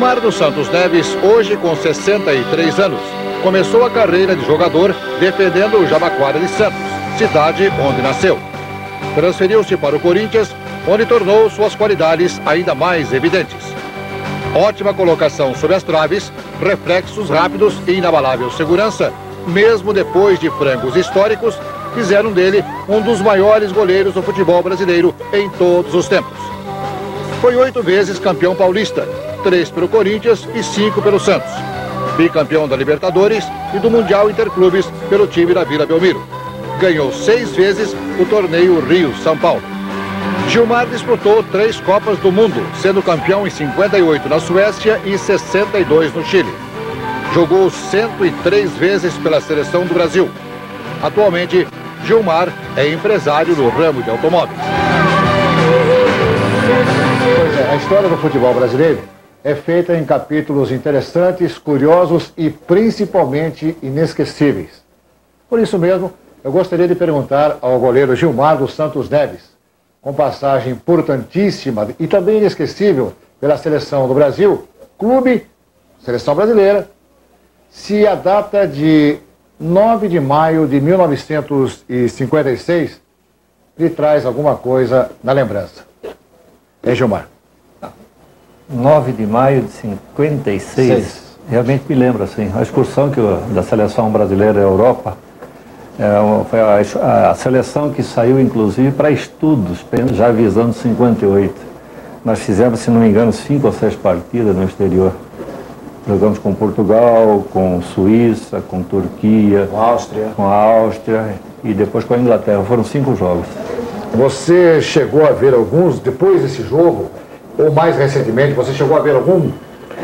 Gilmar dos Santos Neves, hoje com 63 anos, começou a carreira de jogador defendendo o Jabaquara de Santos, cidade onde nasceu. Transferiu-se para o Corinthians, onde tornou suas qualidades ainda mais evidentes. Ótima colocação sobre as traves, reflexos rápidos e inabalável segurança, mesmo depois de frangos históricos, fizeram dele um dos maiores goleiros do futebol brasileiro em todos os tempos. Foi oito vezes campeão paulista, três pelo Corinthians e cinco pelo Santos. Bicampeão da Libertadores e do Mundial Interclubes pelo time da Vila Belmiro. Ganhou seis vezes o torneio Rio-São Paulo. Gilmar disputou três Copas do Mundo, sendo campeão em 58 na Suécia e 62 no Chile. Jogou 103 vezes pela seleção do Brasil. Atualmente, Gilmar é empresário no ramo de automóveis. Pois é, a história do futebol brasileiro é feita em capítulos interessantes, curiosos e principalmente inesquecíveis. Por isso mesmo, eu gostaria de perguntar ao goleiro Gilmar dos Santos Neves, com passagem importantíssima e também inesquecível pela seleção do Brasil, clube, seleção brasileira, se a data de 9 de maio de 1956 lhe traz alguma coisa na lembrança. É, Gilmar? 9 de maio de 56, Seis. realmente me lembro, assim, a excursão que eu, da seleção brasileira à Europa, é, foi a, a, seleção que saiu, inclusive, para estudos, já visando 58. Nós fizemos, se não me engano, cinco ou seis partidas no exterior. Jogamos com Portugal, com Suíça, com Turquia, com Áustria. com a Áustria e depois com a Inglaterra. Foram cinco jogos. Você chegou a ver alguns, depois desse jogo, ou mais recentemente, você chegou a ver algum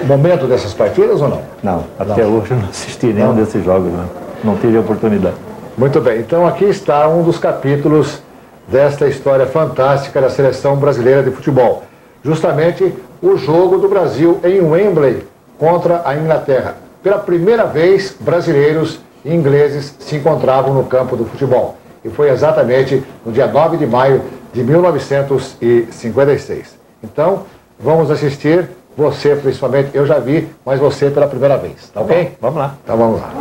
momento dessas partidas ou não? Não, até não. hoje eu não assisti nenhum não. desses jogos, não. não tive oportunidade. Muito bem, então aqui está um dos capítulos desta história fantástica da seleção brasileira de futebol. Justamente o jogo do Brasil em Wembley contra a Inglaterra. Pela primeira vez, brasileiros e ingleses se encontravam no campo do futebol. E foi exatamente no dia 9 de maio de 1956. Então, vamos assistir, você principalmente, eu já vi, mas você pela primeira vez, tá ok? Vamos lá. Então vamos lá.